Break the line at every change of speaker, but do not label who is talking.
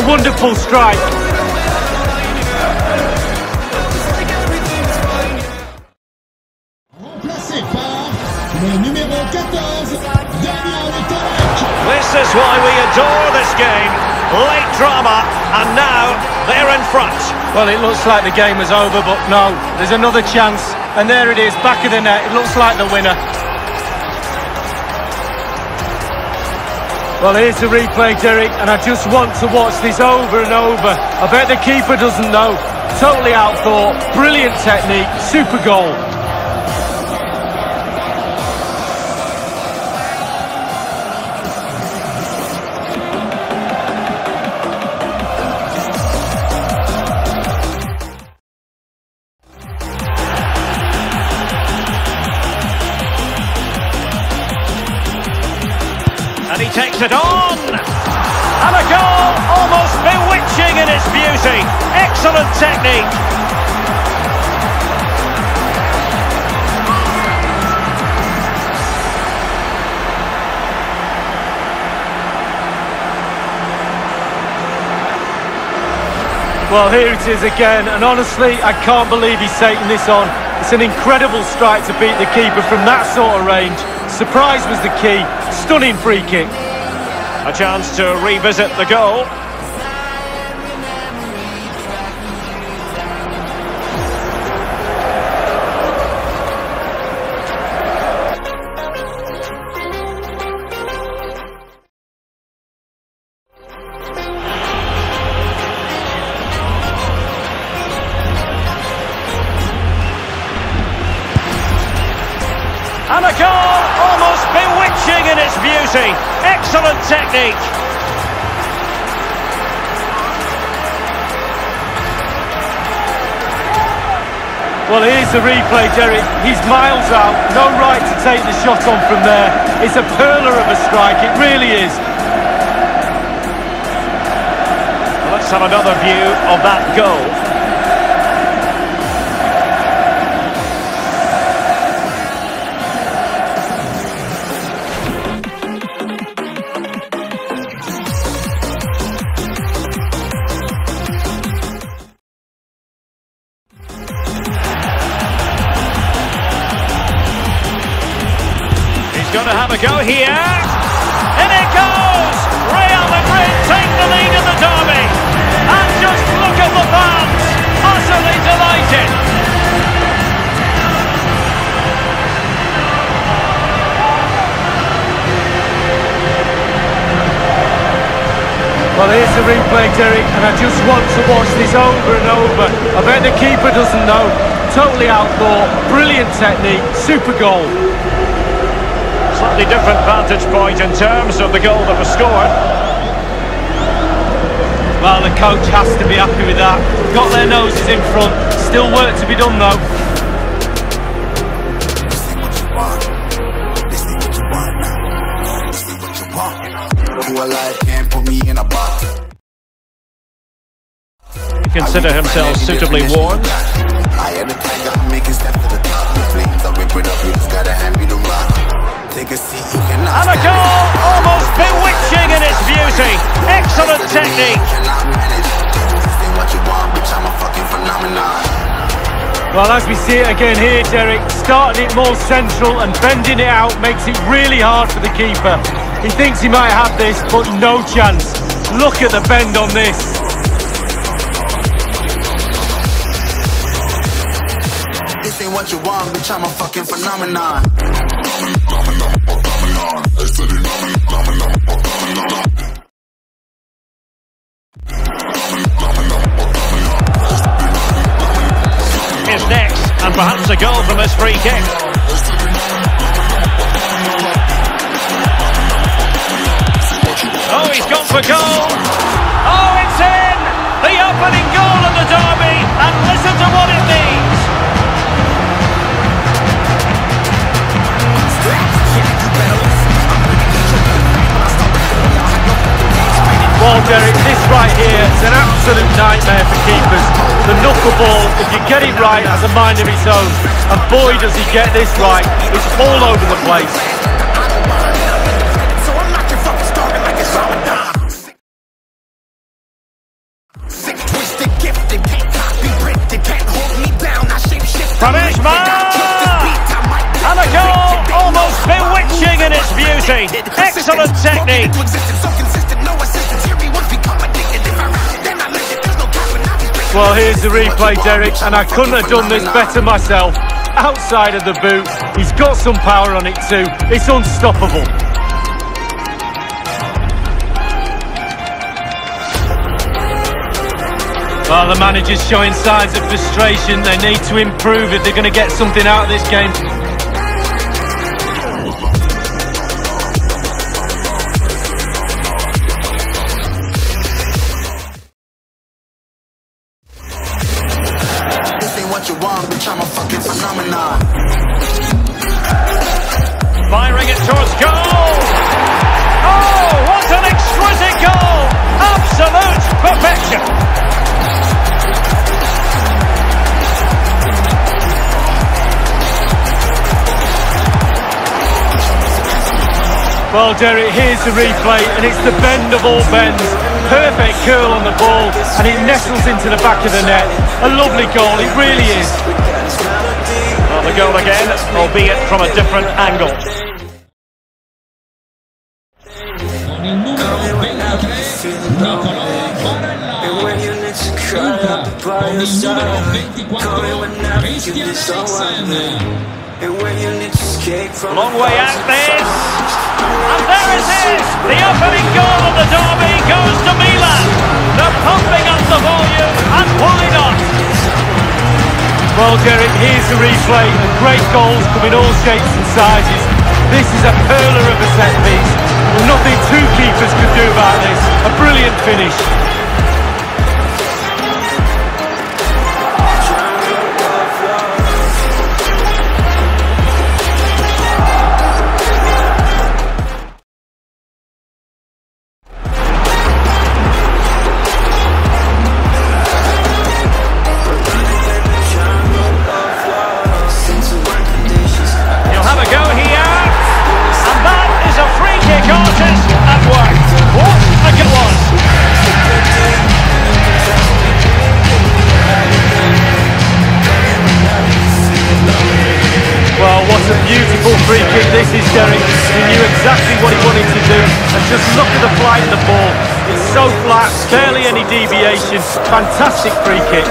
A wonderful strike.
Remplacé par le numéro 14, Daniel Tarek.
This is why we adore this game. Late drama, and now they're in front.
Well, it looks like the game is over, but no, there's another chance. And there it is, back of the net. It looks like the winner. Well, here's the replay, Derek, and I just want to watch this over and over. I bet the keeper doesn't know. Totally outthought, brilliant technique, super goal.
Beauty. Excellent technique.
Well, here it is again, and honestly, I can't believe he's taken this on. It's an incredible strike to beat the keeper from that sort of range. Surprise was the key. Stunning free kick.
A chance to revisit the goal. And a goal almost bewitching in its beauty. Excellent technique.
Well, here's the replay, Derek. He's miles out. No right to take the shot on from there. It's a perler of a strike. It really is.
Let's have another view of that goal. Have a go here. In it goes! Real Madrid take the lead in the derby. And just look at the fans. Utterly delighted.
Well, here's the replay, Derek, and I just want to watch this over and over. I bet the keeper doesn't know. Totally outthought, brilliant technique, super goal.
Slightly different vantage point in terms of the goal that was scored.
Well, the coach has to be happy with that. Got their noses in front. Still work to be done, though.
This
himself suitably
you
Well, as we see it again here, Derek, starting it more central and bending it out makes it really hard for the keeper. He thinks he might have this, but no chance. Look at the bend on this.
This ain't what you want, bitch, I'm a fucking phenomenon.
Is and perhaps a goal from this free kick. Oh, he's gone for goal. Oh, it's in! The opening goal
absolute nightmare for keepers. The knuckleball, if you get it right, has a mind of its own. And boy, does he get this right. It's all over the place.
And a goal almost bewitching in its beauty. Excellent technique.
Well, here's the replay, Derek, and I couldn't have done this better myself. Outside of the boot, he's got some power on it too. It's unstoppable. Well, the manager's showing signs of frustration. They need to improve if they're going to get something out of this game.
Firing it towards goal. Oh, what an exquisite goal! Absolute perfection.
Well, Derek, here's the replay, and it's the bend of all bends. Perfect curl on the ball, and it nestles into the back of the net. A lovely goal, it really is.
Well, the goal again, albeit from a different angle. Long way out this. And there it is. The opening goal of the derby goes to Milan. They're pumping up the volume, and why not?
Well, Derek, here's the replay. Great goals come in all shapes and sizes. This is a perler of a set piece. Nothing two keepers could do about this. A brilliant finish. What he wanted to do. And just look at the flight of the ball. It's so flat, barely any deviation. Fantastic free kick.